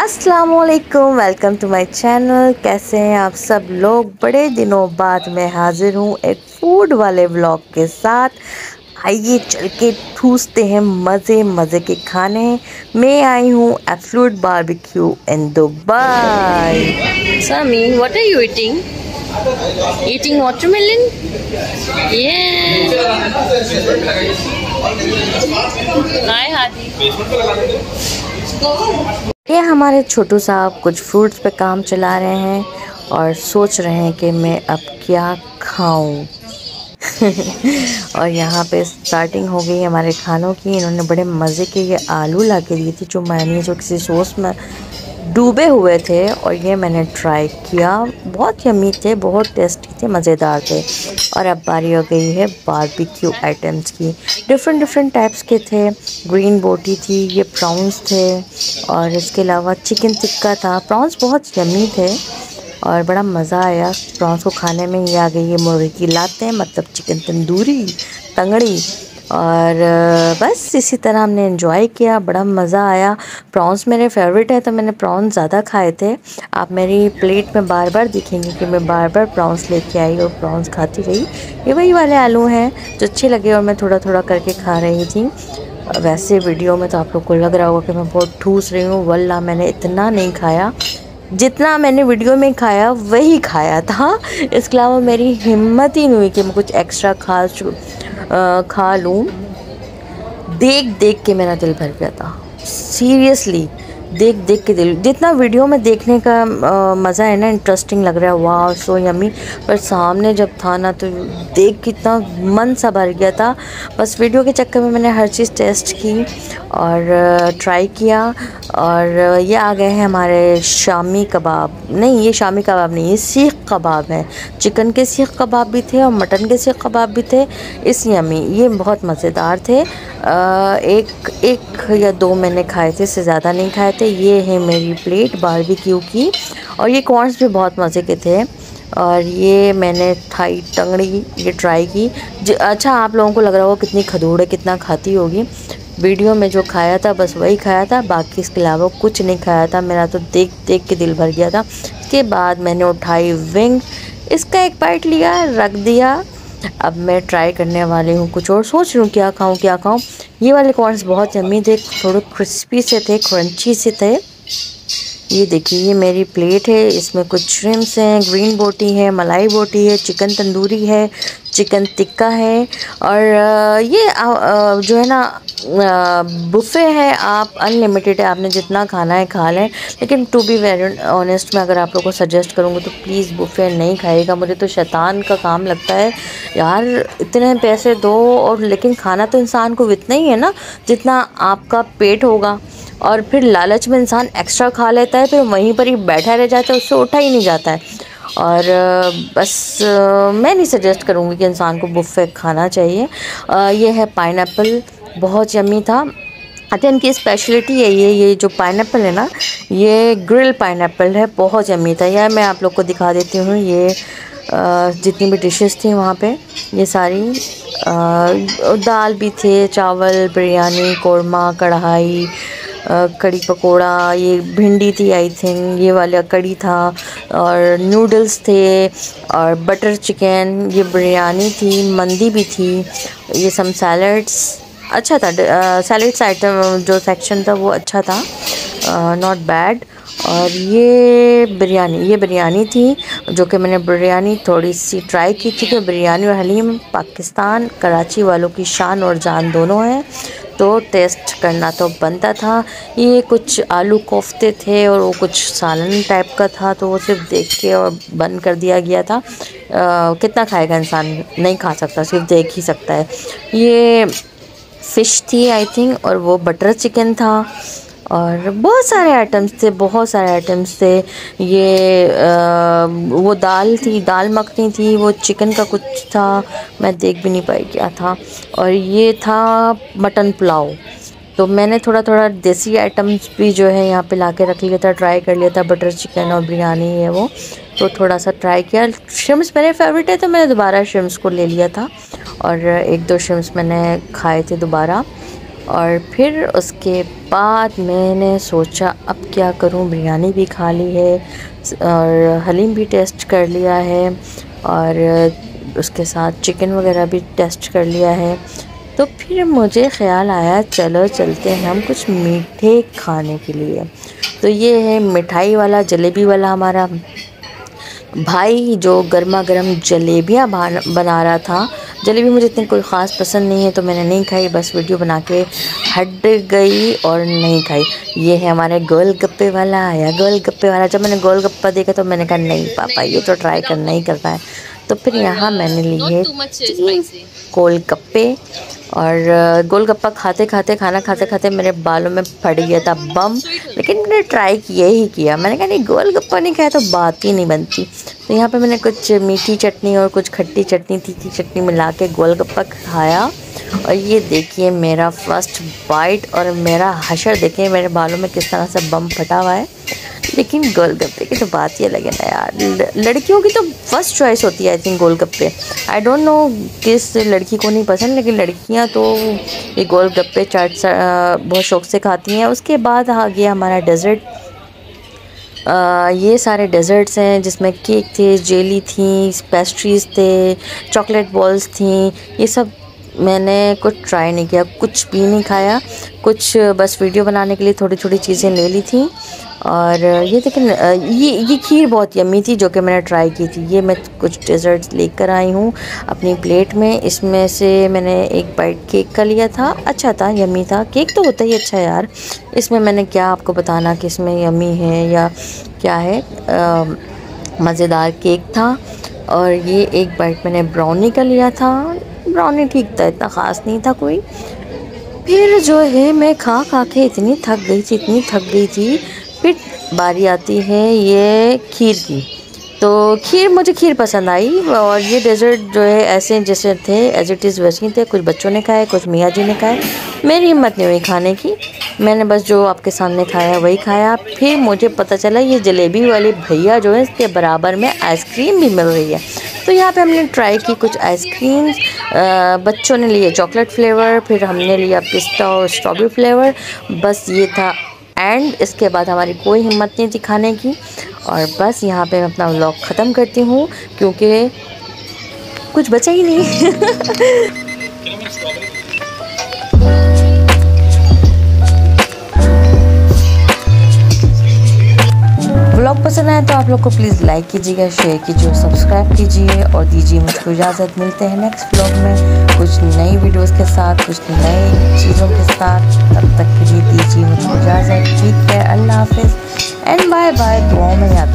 अस्सलाम वालेकुम to my channel कैसे हैं आप सब लोग बड़े दिनों बाद मैं हाज़िर हूँ एक फ़ूड वाले व्लॉग के साथ आइए चल के ठूसते हैं मज़े मज़े के खाने मैं आई हूँ Afloat barbecue in Dubai are you eating? Eating watermelon? Yeah. Hi, Hadi. ये हमारे छोटू साहब कुछ फ्रूट्स पे काम चला रहे हैं और सोच रहे हैं कि मैं अब क्या खाऊं। और यहाँ पे स्टार्टिंग हो गई हमारे खानों की। इन्होंने बड़े मज़े के ये आलू ला के दिए थे जो मैंने जो किसी सॉस में डूबे हुए थे। और ये मैंने ट्राई किया। बहुत यमी थे, बहुत टेस्टी थे मज़ेदार थे। और अब बारी हो गई है बारबेक्यू आइटम्स की। डिफरेंट डिफरेंट टाइप्स के थे। ग्रीन बोटी थी, ये प्रॉन्स थे। और इसके अलावा चिकन टिक्का था। प्रॉन्स बहुत यमी थे। और बड़ा मज़ा आया। प्रॉन्स को खाने में ही आ गई ये मुर्गी। की लाते हैं मतलब चिकन तंदूरी, तंगड़ी। और बस इसी तरह हमने इन्जॉय किया, बड़ा मज़ा आया। प्रॉन्स मेरे फेवरेट है तो मैंने प्रॉन्स ज़्यादा खाए थे। आप मेरी प्लेट में बार बार दिखेंगे कि मैं बार बार प्रॉन्स लेके आई और प्रॉन्स खाती रही। ये वही वाले आलू हैं, जो अच्छे लगे और मैं थोड़ा थोड़ा करके खा रही थी। वैसे वीडियो में तो आप लोग को लग रहा होगा कि मैं बहुत ठूस रही हूँ। वल्ला, मैंने इतना नहीं खाया। जितना मैंने वीडियो में खाया, वही खाया था। इसके अलावा मेरी हिम्मत ही नहीं हुई कि मैं कुछ एक्स्ट्रा खा खा लूँ। देख देख के मेरा दिल भर गया था। सीरियसली देख देख के दिल, जितना वीडियो में देखने का मज़ा है ना इंटरेस्टिंग लग रहा है। वाह सो यमी पर सामने जब था ना तो देख कितना मन सा भर गया था। बस वीडियो के चक्कर में मैंने हर चीज़ टेस्ट की और ट्राई किया और ये आ गए हैं हमारे शामी कबाब। नहीं, ये शामी कबाब नहीं, ये सीख कबाब है। चिकन के सीख कबाब भी थे और मटन के सीख कबाब भी थे। इस यमी ये बहुत मज़ेदार थे। एक एक या दो मैंने खाए थे, इससे ज़्यादा नहीं खाए थे। ये है मेरी प्लेट बारबेक्यू की। और ये कॉर्नस भी बहुत मज़े के थे। और ये मैंने थाई टंगड़ी ये ट्राई की। अच्छा आप लोगों को लग रहा होगा कितनी खदूड़ है, कितना खाती होगी। वीडियो में जो खाया था, बस वही खाया था। बाकी इसके अलावा कुछ नहीं खाया था। मेरा तो देख देख के दिल भर गया था। इसके बाद मैंने उठाई विंग इसका एक बाइट लिया, रख दिया। अब मैं ट्राई करने वाली हूँ कुछ और। सोच रही हूँ क्या खाऊँ क्या खाऊँ। ये वाले कॉर्नस बहुत जमी थे, थोड़े क्रिस्पी से थे क्रंची से थे। ये देखिए, ये मेरी प्लेट है, इसमें कुछ श्रिम्स हैं ग्रीन बोटी है, मलाई बोटी है चिकन तंदूरी है चिकन टिक्का है। और ये जो है ना बुफ़े है, आप अनलिमिटेड है, आपने जितना खाना है, खा लें। लेकिन टू बी वेरी ऑनेस्ट मैं अगर आप लोगों को सजेस्ट करूँगी तो प्लीज़ बुफ़े नहीं खाएगा मुझे तो शैतान का काम लगता है। यार, इतने पैसे दो और लेकिन खाना तो इंसान को इतना ही है ना, जितना आपका पेट होगा। और फिर लालच में इंसान एक्स्ट्रा खा लेता है, फिर वहीं पर ही बैठा रह जाता है, उससे उठा ही नहीं जाता है। और बस मैं नहीं सजेस्ट करूँगी कि इंसान को बुफ़े खाना चाहिए। ये है पाइन बहुत यमी था। अच्छा इनकी स्पेशलिटी है ये ये जो पाइन है ना ये ग्रिल पाइन है बहुत यमी था। यह मैं आप लोग को दिखा देती हूँ ये आ, जितनी भी डिशेस थी वहाँ पे ये सारी आ, दाल भी थे चावल बिरयानी कौरमा कढ़ाई कड़ी पकोड़ा ये भिंडी थी आई थिंक ये वाला कड़ी था और नूडल्स थे और बटर चिकन ये बिरयानी थी मंदी भी थी ये सम सैलड्स अच्छा था सैलड्स आइटम जो सेक्शन था वो अच्छा था नॉट बैड और ये बिरयानी ये बिरयानी थी जो कि मैंने बिरयानी थोड़ी सी ट्राई की थी कि बिरयानी और हलीम पाकिस्तान कराची वालों की शान और जान दोनों हैं तो टेस्ट करना तो बनता था। ये कुछ आलू कोफ्ते थे और वो कुछ सालन टाइप का था तो वो सिर्फ़ देख के और बंद कर दिया गया था। आ, कितना खाएगा इंसान? नहीं खा सकता सिर्फ़ देख ही सकता है। ये फ़िश थी आई थिंक और वो बटर चिकन था। और बहुत सारे आइटम्स थे बहुत सारे आइटम्स थे। ये आ, वो दाल थी दाल मखनी थी वो चिकन का कुछ था। मैं देख भी नहीं पाई क्या था। और ये था मटन पुलाव। तो मैंने थोड़ा थोड़ा देसी आइटम्स भी जो है यहाँ पे ला के रख लिया था ट्राई कर लिया था बटर चिकन और बिरयानी है वो। तो थोड़ा सा ट्राई किया। श्रिम्स मेरे फेवरेट है तो मैंने दोबारा शिम्स को ले लिया था। और एक दो शिम्स मैंने खाए थे दोबारा। और फिर उसके बाद मैंने सोचा, अब क्या करूँ? बिरयानी भी खा ली है, और हलीम भी टेस्ट कर लिया है, और उसके साथ चिकन वगैरह भी टेस्ट कर लिया है। तो फिर मुझे ख़्याल आया, चलो चलते हैं हम कुछ मीठे खाने के लिए। तो ये है मिठाई वाला, जलेबी वाला हमारा। भाई जो गर्मा गर्म जलेबियाँ बना रहा था जलेबी मुझे इतनी कोई ख़ास पसंद नहीं है तो मैंने नहीं खाई बस वीडियो बना के हट गई और नहीं खाई। ये है हमारे गोल गप्पे वाला या गोल गप्पे वाला। जब मैंने गोल गप्पा देखा तो मैंने कहा नहीं पापा ये तो ट्राई करना ही करता है। तो फिर यहाँ मैंने लिए गोल गप्पे और गोलगप्पा खाते खाते खाना खाते खाते मेरे बालों में फट गया था बम। लेकिन मैंने ट्राई किया ही किया। मैंने कहा नहीं गोलगप्पा नहीं खाया तो बात ही नहीं बनती। तो यहाँ पे मैंने कुछ मीठी चटनी और कुछ खट्टी चटनी, तीखी चटनी मिला के गोलगप्पा खाया। और ये देखिए मेरा फ़र्स्ट बाइट और मेरा हशर देखिए मेरे बालों में किस तरह से बम फटा हुआ है। लेकिन गोलगप्पे की तो बात ही लगे ना यार। लड़कियों की तो फ़र्स्ट चॉइस होती है I think golgappe. I don't know किस लड़की को नहीं पसंद, लेकिन लड़कियाँ तो ये गोलगप्पे चाट बहुत शौक से खाती हैं। उसके बाद आ गया हमारा डेज़र्ट ये सारे डेज़र्ट्स हैं जिसमें केक थे जेली थी पेस्ट्रीज़ थे चॉकलेट बॉल्स थी। ये सब मैंने कुछ ट्राई नहीं किया, कुछ भी नहीं खाया। कुछ बस वीडियो बनाने के लिए थोड़ी थोड़ी चीज़ें ले ली थी। और ये देखें ये ये खीर बहुत यमी थी जो कि मैंने ट्राई की थी। ये मैं कुछ डेजर्ट्स लेकर आई हूँ अपनी प्लेट में। इसमें से मैंने एक बाइट केक का लिया था। अच्छा था यमी था। केक तो होता ही अच्छा यार। इसमें मैंने क्या आपको बताना कि इसमें यमी है या क्या है? मज़ेदार केक था। और ये एक बाइट मैंने ब्राउनी का लिया था। ब्राउनी ठीक था, इतना ख़ास नहीं था कोई। फिर जो है, मैं खा खा के इतनी थक गई थी, इतनी थक गई थी फिर बारी आती है ये खीर की। तो खीर मुझे खीर पसंद आई और ये डेज़र्ट जो है ऐसे जैसे थे एज इट इज़ वैसे थे। कुछ बच्चों ने खाए, कुछ मियाँ जी ने खाए। मेरी हिम्मत नहीं हुई खाने की। मैंने बस जो आपके सामने खाया वही खाया। फिर मुझे पता चला ये जलेबी वाले भैया जो है इसके बराबर में आइसक्रीम भी मिल रही है। तो यहाँ पे हमने ट्राई की कुछ आइसक्रीम बच्चों ने लिए चॉकलेट फ्लेवर फिर हमने लिया पिस्ता और स्ट्रॉबेरी फ्लेवर बस ये था एंड इसके बाद हमारी कोई हिम्मत नहीं दिखाने की। और बस यहाँ पे मैं अपना व्लॉग ख़त्म करती हूँ, क्योंकि कुछ बचा ही नहीं। ब्लॉग पसंद आए तो आप लोग को प्लीज़ लाइक कीजिएगा शेयर कीजिए सब्सक्राइब कीजिए। और दीजिए मुझको इजाज़त, मिलते हैं नेक्स्ट ब्लॉग में। कुछ नई वीडियोस के साथ, कुछ नई चीज़ों के साथ। तब तक के लिए दीजिए मुझे इजाज़त। ठीक है, अल्लाह हाफिज़। एंड बाय बाय दुआओं में याद